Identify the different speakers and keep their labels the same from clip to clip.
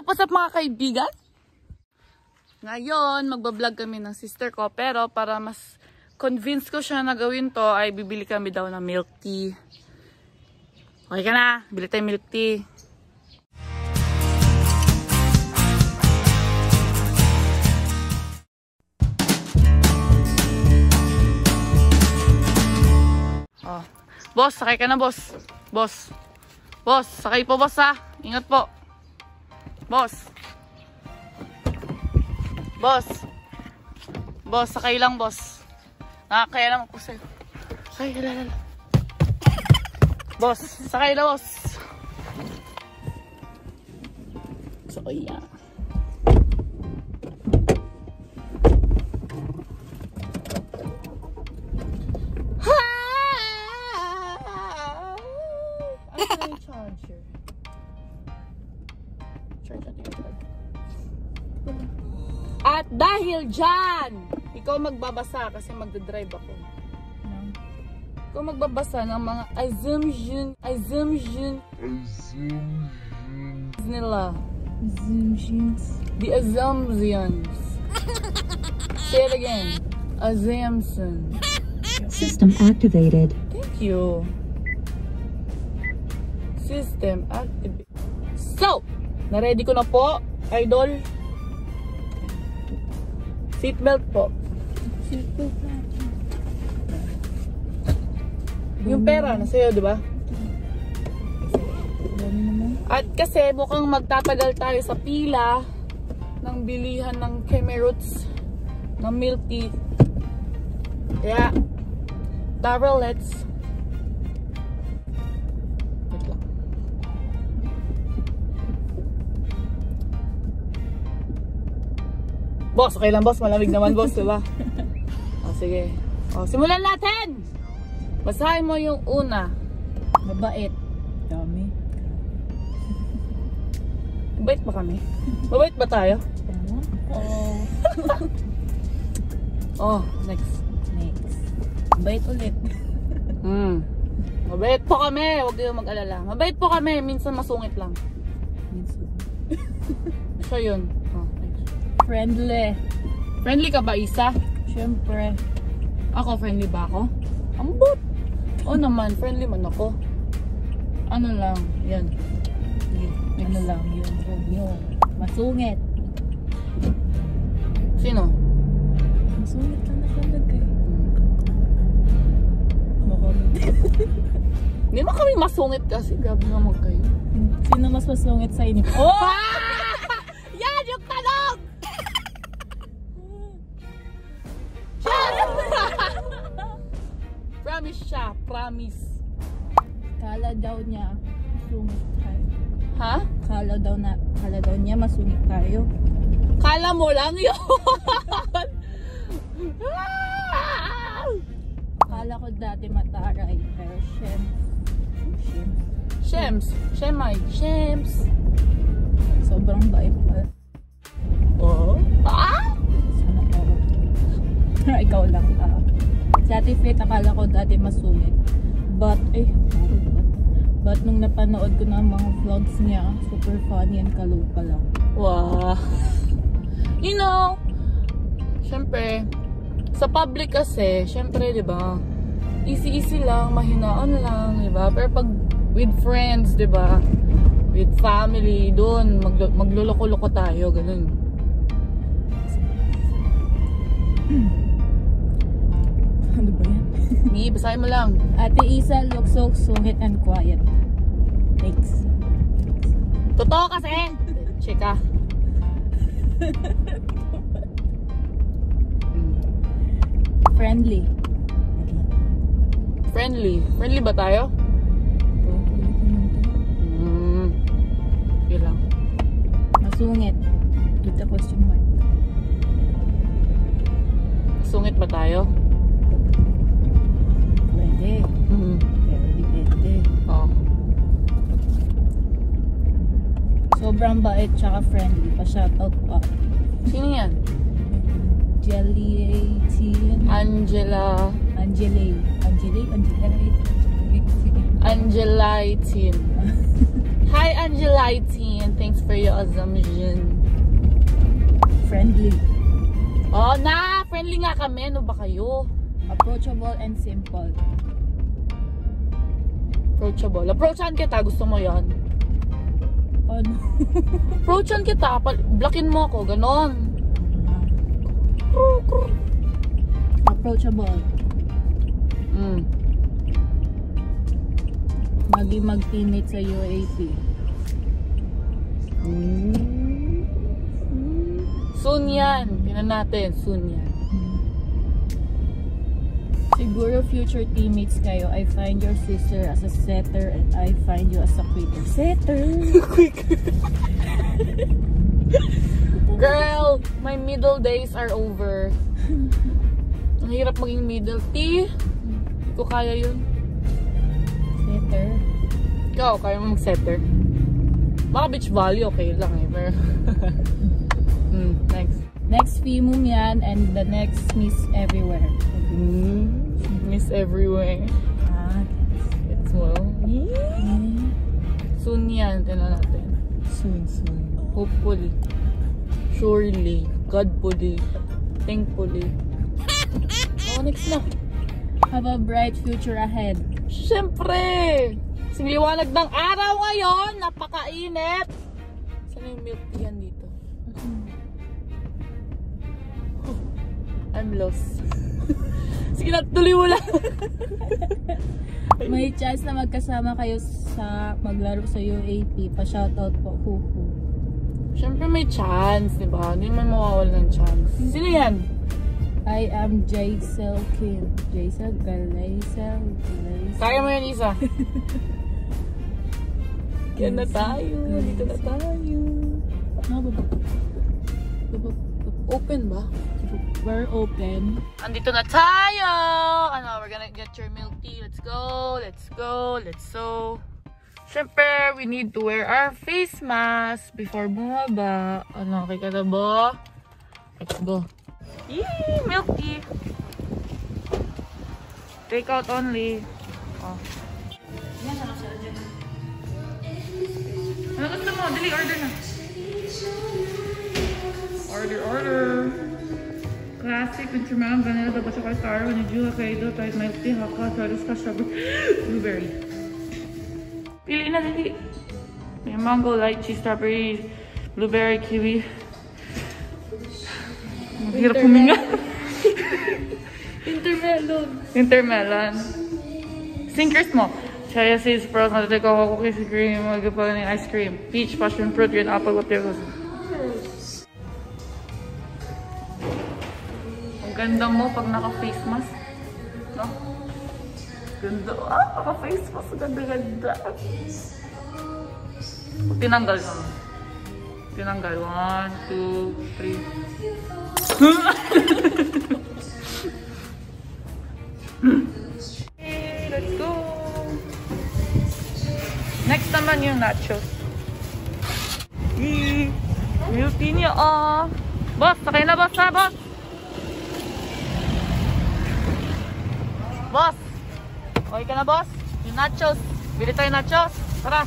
Speaker 1: up, what's up mga kaibigan? Ngayon, magbablog kami ng sister ko. Pero para mas convince ko siya na gawin to, ay bibili kami daw ng milk tea. Okay ka na? Bili tayo milk tea. Oh. Boss, sakay ka na boss. Boss. Boss, sakay po boss ha. Ingat po. Boss. Boss. Boss, sakay lang boss. Nakakaya naman po sa'yo. Sakay, lalala. Boss, sakay na boss. So, yeah. Dahil dyan, ikaw magbabasa kasi magdadrive ako. Ikaw magbabasa ng mga assumption, assumption, nila.
Speaker 2: Assumptions.
Speaker 1: The assumptions. Say it again. Assumption.
Speaker 3: System activated.
Speaker 1: Thank you. System activate. So, na-ready ko na po, idol. Seatbelt po. Yung pera, nasa'yo, di ba? At kasi mukhang magtatagal tayo sa pila ng bilihan ng Kemeroots ng milk tea. Kaya, tara, let's Boss, okay lang boss. Malamig naman boss, diba? O, sige. O, simulan natin! Basahin mo yung una.
Speaker 2: Mabait. Dami.
Speaker 1: Mabait ba kami? Mabait ba tayo?
Speaker 2: Ko.
Speaker 1: Oh, next.
Speaker 2: Next. Mabait ulit.
Speaker 1: Hmm. Mabait po kami. Huwag kayong mag-alala. Mabait po kami. Minsan masungit lang.
Speaker 2: Minsan.
Speaker 1: So, yun.
Speaker 2: Friendly.
Speaker 1: Friendly ka ba, Isa?
Speaker 2: Siyempre.
Speaker 1: Ako, friendly ba ako? Ambot. Oo naman, friendly man ako. Ano lang, yan. Next.
Speaker 2: Ano lang yun. Yun yun. Masungit.
Speaker 1: Sino?
Speaker 2: Masungit ka nakalagay. Makamit.
Speaker 1: Hindi mo kami masungit kasi. Grabe naman kayo.
Speaker 2: Sino mas masungit sa inyo? Oh! daw niya masungit tayo.
Speaker 1: Ha?
Speaker 2: Kala daw na kala daw niya masungit tayo.
Speaker 1: Kala mo lang yun.
Speaker 2: Kala ko dati mataray pero shem. Shem.
Speaker 1: Shems. Shemay. Shems.
Speaker 2: Sobrang bait pa.
Speaker 1: Oo. Ah?
Speaker 2: Sana ako. Ikaw lang ah. Si Ate Faith, akala ko dati masungit. But, eh, ba? But nung napanood ko na mga vlogs niya, super funny and kaloka lang.
Speaker 1: Wow. You know, syempre, sa public kasi, syempre, di ba, easy-easy lang, mahinaan lang, di ba? Pero pag with friends, di ba, with family, doon, mag magluloko-loko tayo, ganun. Hindi, basahin mo lang.
Speaker 2: Ate Isa looks so sungit and quiet. Thanks.
Speaker 1: Totoo kasi! Chika.
Speaker 2: Friendly.
Speaker 1: Friendly. Friendly ba tayo? Hmm. Yun lang.
Speaker 2: Masungit. With the question mark.
Speaker 1: Sungit ba tayo?
Speaker 2: Sobrang bait tsaka friendly. Pa-shoutout ko.
Speaker 1: Sino yan?
Speaker 2: Jelly 18.
Speaker 1: Angela.
Speaker 2: Angele? Angele?
Speaker 1: Angela Team. Hi, Angelite. Thanks for your assumption.
Speaker 2: Friendly.
Speaker 1: Oh, na! Friendly nga kami. Ano ba kayo?
Speaker 2: Approachable and simple.
Speaker 1: Approachable. Approachan kita. Gusto mo yon
Speaker 2: Ano?
Speaker 1: Approachan kita. Blockin mo ako. Ganon.
Speaker 2: Approachable.
Speaker 1: Mm.
Speaker 2: Maging mag-teammate sa UAP.
Speaker 1: Soon yan. Tingnan natin. Soon yan.
Speaker 2: Siguro future teammates kayo. I find your sister as a setter and I find you as a quitter. Setter!
Speaker 1: Girl, my middle days are over. Ang hirap maging middle. T, hindi ko kaya yun.
Speaker 2: Setter.
Speaker 1: Ikaw, kaya mo mag-setter. Baka beach volley, okay lang eh. Pero, mm, next.
Speaker 2: Next Fimum yan and the next Miss Everywhere.
Speaker 1: Mm, miss everywhere.
Speaker 2: Ah,
Speaker 1: It's well. Soon yan, tingnan natin.
Speaker 2: soon, soon.
Speaker 1: Hopefully. Surely. Godfully. Thankfully. Oh, next na.
Speaker 2: Have a bright future ahead.
Speaker 1: Siyempre! Kasing liwanag ng araw ngayon, napakainit. Saan yung milk yan dito? I'm lost. Sige na, tuloy mo lang.
Speaker 2: May chance na magkasama kayo sa maglaro sa UAP. Pa-shoutout po. Huhu.
Speaker 1: Siyempre may chance, di ba? Hindi man mawawala ng chance. Sino yan?
Speaker 2: I am Jaisel Kim. Jaisel Galaisel. Galaisel.
Speaker 1: Kaya mo yan, Isa. Yan na tayo. Dito na tayo.
Speaker 2: No, baba. Baba.
Speaker 1: Open ba?
Speaker 2: We're open.
Speaker 1: Andito na tayo! Ano, we're gonna get your milk tea. Let's go, let's go, let's so. Siyempre, we need to wear our face mask before bumaba. Ano, okay ka na ba? Let's go. Yee! Milk tea! Take out only. Oh. Ano gusto mo? Dali, order na. Order, order. Classic with Tremendous Vanilla Double Chocolate Star with Jula Kaido, Tide Milk Tea, Hakka, Torres Strawberry, Blueberry. Pili na, dali. May mango, lychee, strawberry, blueberry, kiwi. Mahirap huminga.
Speaker 2: Intermelon.
Speaker 1: Intermelon. Sinkers mo. Chia seeds, pearls, matitiko, cookies, cream, magpapal ng ice cream. Peach, passion fruit, green apple, what there ganda mo pag naka-face mask. No? Ganda. Ah, naka-face mask. Ganda-ganda. Tinanggal naman. Tinanggal. One, two, three. Okay, let's go. Next naman yung nachos. Yee! Milky niya, ah. Boss, sakay na boss ha, boss. Boss. Okay ka na, boss? Yung nachos. Bili tayo nachos. Tara.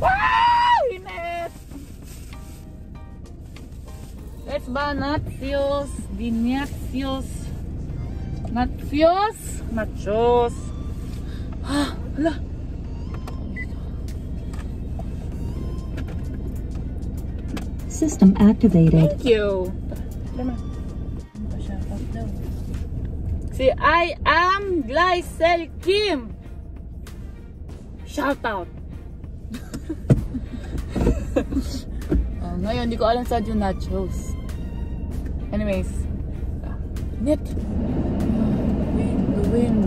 Speaker 1: Wow! Init! Let's ba nachos. Dinacios. Nachos. Nachos. Ah, hala.
Speaker 3: System activated.
Speaker 1: Thank you. Tara. Si I am Glycel Kim. Shout out. oh, ngayon, hindi ko alam sa yung nachos. Anyways. Net. Wind, the wind.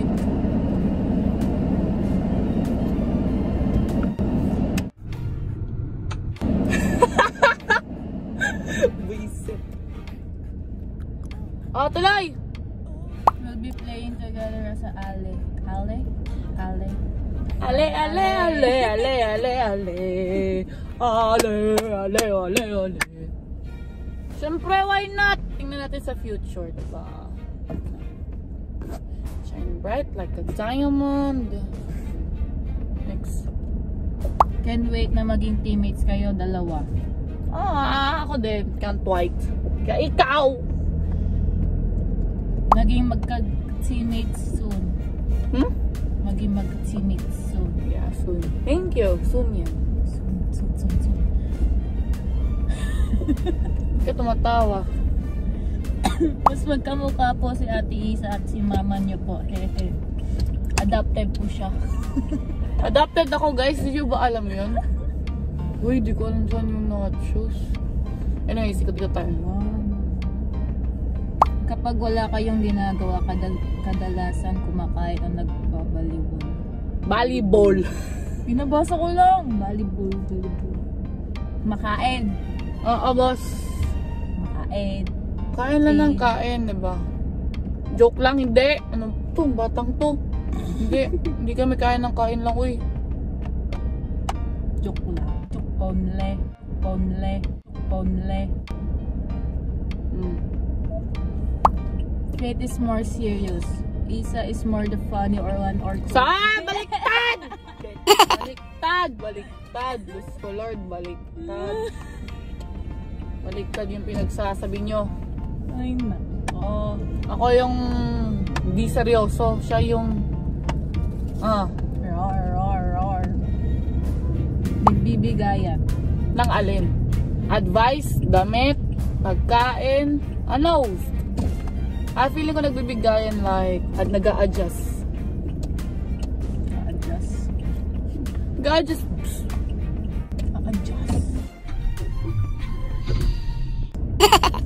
Speaker 1: It. Oh, tuloy!
Speaker 2: Ale, ale, ale,
Speaker 1: ale, ale, ale. Ale, ale, ale, ale. Siyempre, why not? Tingnan natin sa future, diba? Shine bright like a diamond. Next.
Speaker 2: Can't wait na maging teammates kayo, dalawa.
Speaker 1: Ah, ako din. Can't wait. Kaya ikaw!
Speaker 2: Maging magka-teammates soon.
Speaker 1: Hmm?
Speaker 2: Maging magka-teammates soon.
Speaker 1: Yeah, soon. Thank you. Soon yan.
Speaker 2: Soon, soon, soon, soon.
Speaker 1: Ka tumatawa.
Speaker 2: Mas magkamukha po si Ate Isa at si mama niyo po. Hehe. Adopted po siya.
Speaker 1: Adopted ako guys. You ba alam yun? Uy, di ko alam saan yung nachos. Anyway, sikat ka tayo.
Speaker 2: Wow. Kapag wala kayong ginagawa, kadal kadalasan kumakain o nagbabaliwal.
Speaker 1: Volleyball.
Speaker 2: Binabasa ko lang. Volleyball, volleyball. Makain.
Speaker 1: Oo, boss.
Speaker 2: Makain.
Speaker 1: Kain lang ng kain, di ba? Joke lang, hindi. Ano to? Batang to. Hindi. hindi kami kain ng kain lang, uy.
Speaker 2: Joke lang. Joke only. Only. Only.
Speaker 1: Mm.
Speaker 2: Fate is more serious. Isa is more the funny or one or two.
Speaker 1: Saan? Baliktad! baliktad! Baliktad! Diyos ko Lord, baliktad. Baliktad yung pinagsasabi nyo.
Speaker 2: Ay na.
Speaker 1: Oh, ako yung di seryoso. Siya yung ah,
Speaker 2: Roar, roar, roar. Nagbibigayan.
Speaker 1: ng alin. Advice, damit, pagkain, ano? I feeling ko nagbibigayan like at nag-a-adjust.
Speaker 2: Adjust.
Speaker 1: Nag-a-adjust.
Speaker 2: Adjust.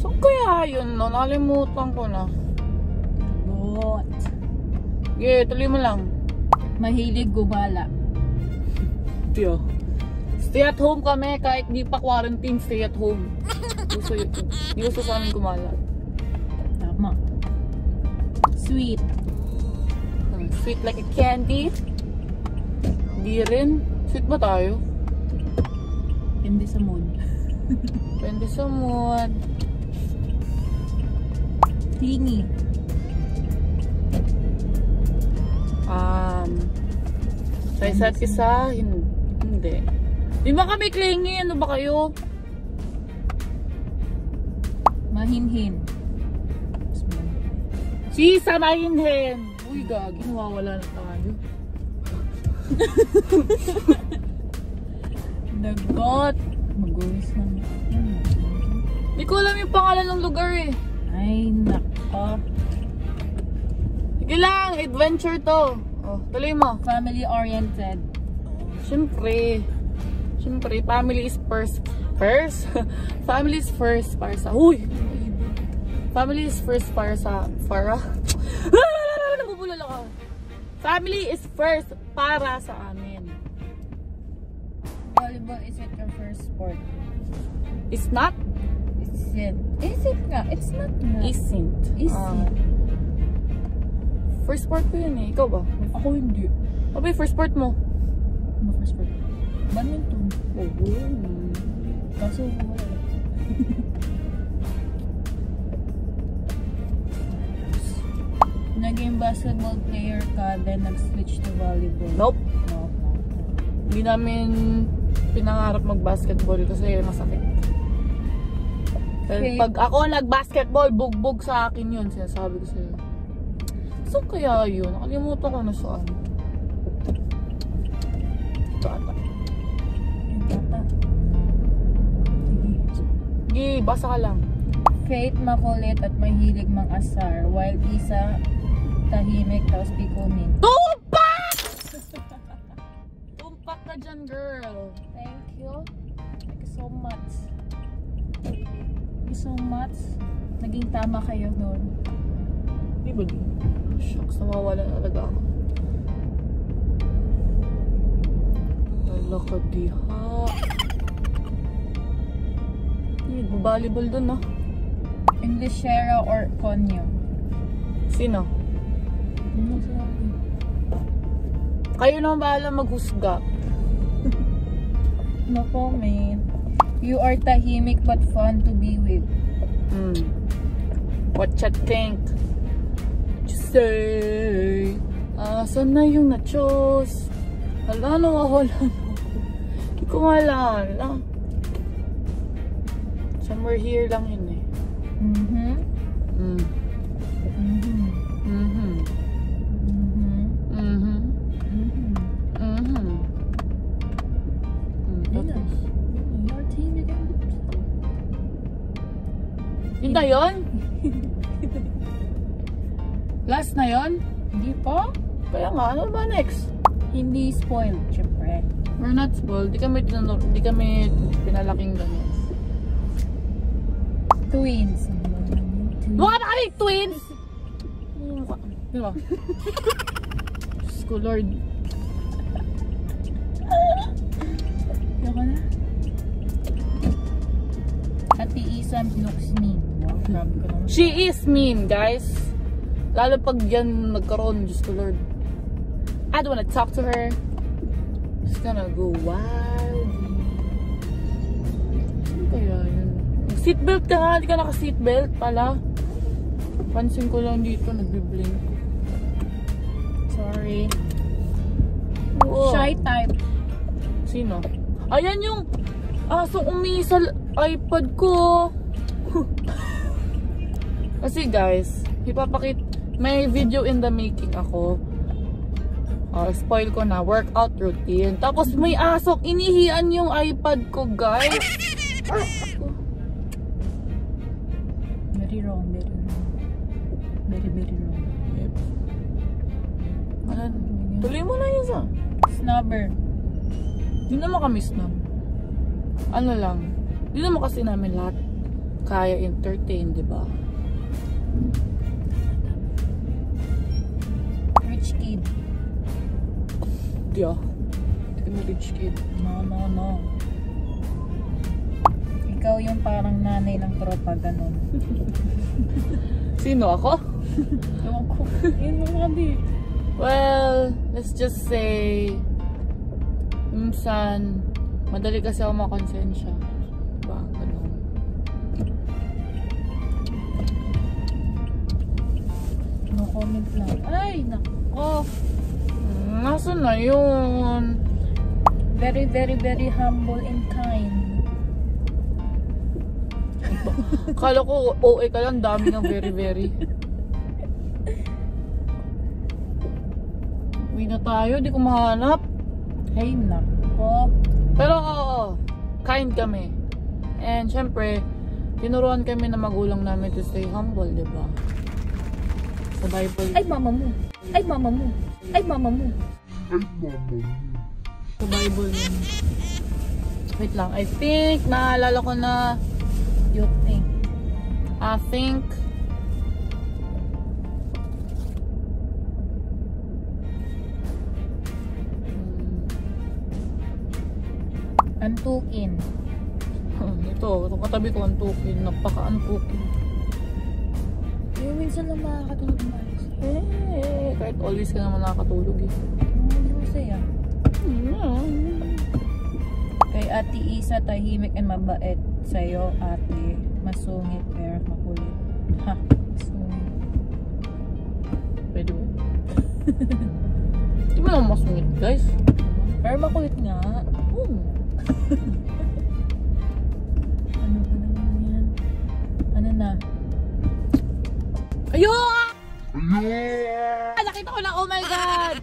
Speaker 1: So kaya yun no? Nakalimutan ko na.
Speaker 2: What?
Speaker 1: Yeah, tuloy mo lang.
Speaker 2: Mahilig gumala.
Speaker 1: Tiyo. Stay at home kami kahit di pa quarantine, stay at home. Gusto, di gusto sa amin kumala.
Speaker 2: Sweet.
Speaker 1: Hmm, Sweet like a candy. Di rin. Sweet ba tayo?
Speaker 2: Hindi sa mood.
Speaker 1: Depende sa mood.
Speaker 2: Clingy.
Speaker 1: Um, sa isa't isa, hin- hindi. Di ba kami clingy? Ano ba kayo?
Speaker 2: Mahinhin.
Speaker 1: Si Samahinhin! Uy, gagi, nawawala na tayo.
Speaker 2: Dagot. Mag-uwis na.
Speaker 1: Di ko alam yung pangalan ng lugar eh.
Speaker 2: Ay, nako.
Speaker 1: Sige lang, adventure to. Oh, tuloy mo.
Speaker 2: Family-oriented.
Speaker 1: Siyempre. Siyempre, family is first. First? family is first para sa... Uy! Family is first para sa... Para? Nabubulol ako. Family is first para sa amin.
Speaker 2: Volleyball is it your first sport?
Speaker 1: Is not?
Speaker 2: Is it? Is it nga? It's not nga.
Speaker 1: Isn't.
Speaker 2: Isn't.
Speaker 1: Ah. first sport ko yun eh. Ikaw ba?
Speaker 2: Ako hindi.
Speaker 1: Ano ba yung first sport mo?
Speaker 2: Ano first sport? Badminton.
Speaker 1: Oh,
Speaker 2: Kaso wala. Naging basketball player ka, then nag-switch to volleyball.
Speaker 1: Nope.
Speaker 2: No, no.
Speaker 1: Hindi namin pinangarap mag-basketball kasi masakit.
Speaker 2: Okay.
Speaker 1: pag ako nag-basketball, bugbog sa akin yun. Sinasabi ko sa'yo. So kaya yun? Nakalimutan ko na saan. Ito ata. Sige, basa ka lang.
Speaker 2: Faith makulit at mahilig mang asar, while isa tahimik tapos bikunin.
Speaker 1: Tumpak! Tumpak ka dyan, girl.
Speaker 2: Thank you. Thank you so much. Thank you so much. Naging tama kayo doon.
Speaker 1: Di ba di? Shucks, nawawala na talaga ako. Wala ka diha. Ay, volleyball dun ah.
Speaker 2: Englishera or konyo?
Speaker 1: Sino? Kayo naman bahala maghusga.
Speaker 2: No comment. You are tahimik but fun to be with.
Speaker 1: Hmm. What you think? What you say? Asan na yung nachos? Hala, nawawala na ako. Hindi ko maalala. Somewhere here lang yun eh. Mm. Na yun? Last na yun?
Speaker 2: Hindi pa?
Speaker 1: Kaya nga, ano ba next?
Speaker 2: Hindi spoiled, syempre.
Speaker 1: We're not spoiled. Di kami, di kami pinalaking ganyan.
Speaker 2: Twins.
Speaker 1: Mukha na kami twins! Di ba? Diyos ko, Lord.
Speaker 2: Yoko na. Ate Isam looks mean.
Speaker 1: She is mean, guys. Lalo pag yan nagkaroon, Diyos ko, Lord. I don't wanna talk to her. Just gonna go wild. Ano kaya yun? Seatbelt ka nga, di ka naka-seatbelt pala. Pansin ko lang dito, nagbiblink. Sorry. Whoa.
Speaker 2: Shy type.
Speaker 1: Sino? Ayan yung asong umi sa l- iPad ko. Kasi guys, ipapakit may video in the making ako. Ah, spoil ko na, workout routine. Tapos may asok, inihian yung iPad ko, guys.
Speaker 2: Very wrong, very wrong. Very, very wrong.
Speaker 1: Ano? Tuloy mo na yun sa.
Speaker 2: Snubber.
Speaker 1: Hindi naman kami snob. Ano lang, hindi naman kasi namin lahat kaya entertain, di ba?
Speaker 2: Rich kid.
Speaker 1: Di ah. Hindi kami rich kid.
Speaker 2: No, no, no. Ikaw yung parang nanay ng tropa, ganun.
Speaker 1: Sino ako?
Speaker 2: Ewan ko. Yun mo kami.
Speaker 1: Well, let's just say, minsan, madali kasi ako makonsensya. Diba? Ganun.
Speaker 2: No comment lang. Ay, nako.
Speaker 1: Nasaan na yun?
Speaker 2: Very, very, very humble and kind.
Speaker 1: Kala ko, OA ka lang, dami ng very, very. Uwi na tayo, di ko mahanap.
Speaker 2: Ay, nako.
Speaker 1: Pero oo, kind kami. And syempre, tinuruan kami ng magulang namin to stay humble, di ba? Sa Bible.
Speaker 2: Ay, mama mo. Ay, mama mo. Ay, mama mo.
Speaker 1: Sa Bible yun. Wait lang, I think, naalala ko na,
Speaker 2: You think.
Speaker 1: I think,
Speaker 2: Antukin.
Speaker 1: hmm, ito, itong katabi ko antukin, napaka-antukin.
Speaker 2: Minsan lang makakatulog na ayos.
Speaker 1: Eh, kahit always ka naman nakakatulog eh.
Speaker 2: Hindi masaya.
Speaker 1: Mm.
Speaker 2: Kay Ate Isa, tahimik and mabait. Sa'yo, ate, masungit pero makulit. Ha, masungit.
Speaker 1: Pwede mo. Di mo naman masungit, guys.
Speaker 2: Pero makulit nga.
Speaker 1: Hmm. Ayun! Ah, Nakita ko na, oh my God!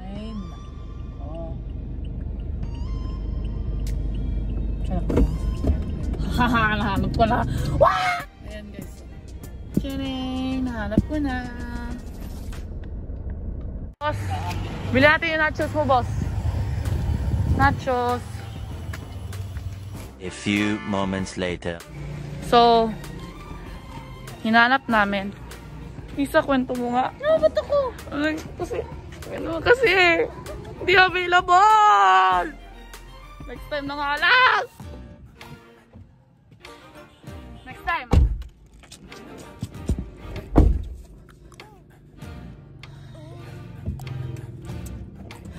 Speaker 2: Ay, nako.
Speaker 1: Haha, nahanap ko na. Wah! Ayan guys. Tcharing! Nahanap ko na. Boss, bili natin yung nachos mo, boss. Nachos.
Speaker 4: A few moments later.
Speaker 1: So, hinanap namin. Isa, kwento mo nga. No, ba't ako? Ay, kasi, ano kasi, hindi available! Next time na nga lang! Next time!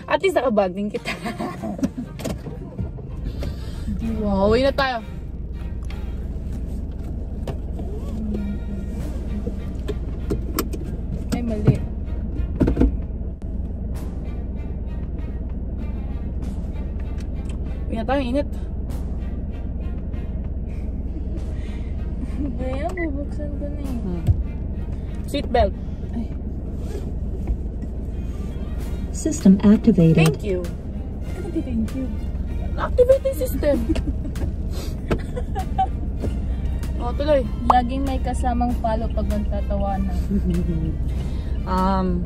Speaker 1: At least nakabaging kita. wow, uwi na tayo.
Speaker 2: mali.
Speaker 1: Uy na tayo, init.
Speaker 2: Kaya bubuksan ko na eh.
Speaker 1: Hmm. Seatbelt.
Speaker 3: System activated.
Speaker 1: Thank you.
Speaker 2: Thank you,
Speaker 1: thank you. Activating system. o, oh, tuloy.
Speaker 2: Laging may kasamang palo pag nagtatawanan.
Speaker 1: Um,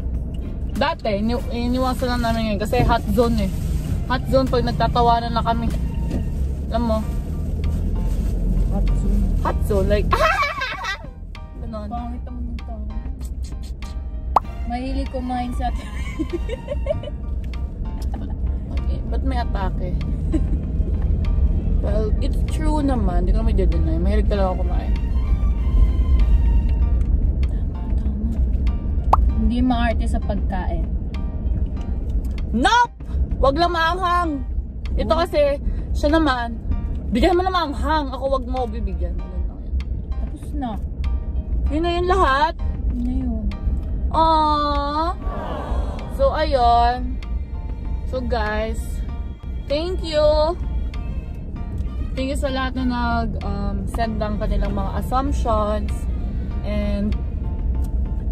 Speaker 1: dati, ini iniwasan lang namin ngayon kasi hot zone eh. Hot zone pag nagtatawanan na kami. Alam mo,
Speaker 2: Hot zone.
Speaker 1: hot zone, like, ganon.
Speaker 2: Pangit naman ng tao. Mahilig kumain sa atin.
Speaker 1: Okay, ba't may atake? well, it's true naman. Hindi ko naman i-deny. Mahilig talaga ako kumain.
Speaker 2: Hindi maarte sa pagkain.
Speaker 1: Nope! Wag lang maanghang. Ito kasi, siya naman, bigyan mo na maanghang. Ako wag mo bibigyan.
Speaker 2: Tapos na.
Speaker 1: Yun na yun lahat.
Speaker 2: Yun na yun.
Speaker 1: Aww. So, ayun. So, guys, thank you. Thank you sa lahat na nag-send ng kanilang mga assumptions.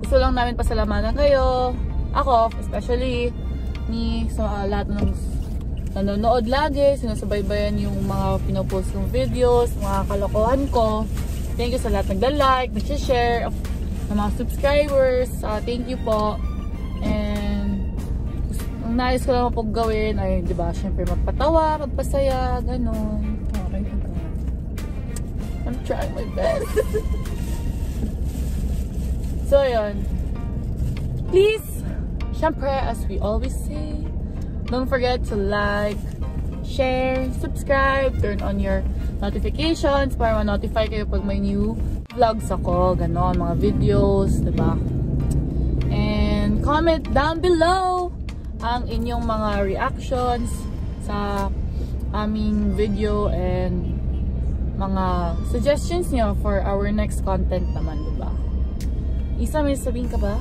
Speaker 1: Gusto lang namin pasalamatan kayo. Ako, especially, ni sa lahat ng nanonood lagi, sinusubaybayan yung mga pinopost kong videos, mga kalokohan ko. Thank you sa lahat nagla-like, nag-share, ng mga subscribers. Ah, thank you po. And, ang nais ko lang po gawin ay, di ba, syempre magpatawa, magpasaya, ganun.
Speaker 2: Okay.
Speaker 1: I'm trying my best. so, ayun. Please, syempre, as we always say, don't forget to like, share, subscribe, turn on your notifications para ma-notify kayo pag may new vlogs ako, ganon, mga videos, diba? And comment down below ang inyong mga reactions sa aming video and mga suggestions nyo for our next content naman, diba? Isa, may sabihin ka ba?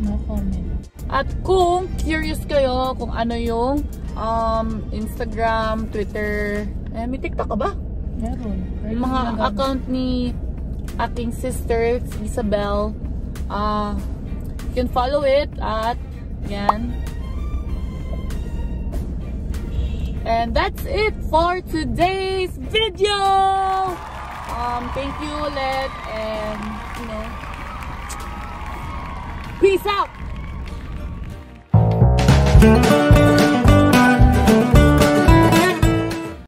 Speaker 2: No comment.
Speaker 1: At kung curious kayo kung ano yung um, Instagram, Twitter, eh, may TikTok ka ba?
Speaker 2: Meron.
Speaker 1: Yung mga account ni aking sister, si Isabel, ah, you can follow it at, yan. And that's it for today's video! Um, thank you ulit and, peace out!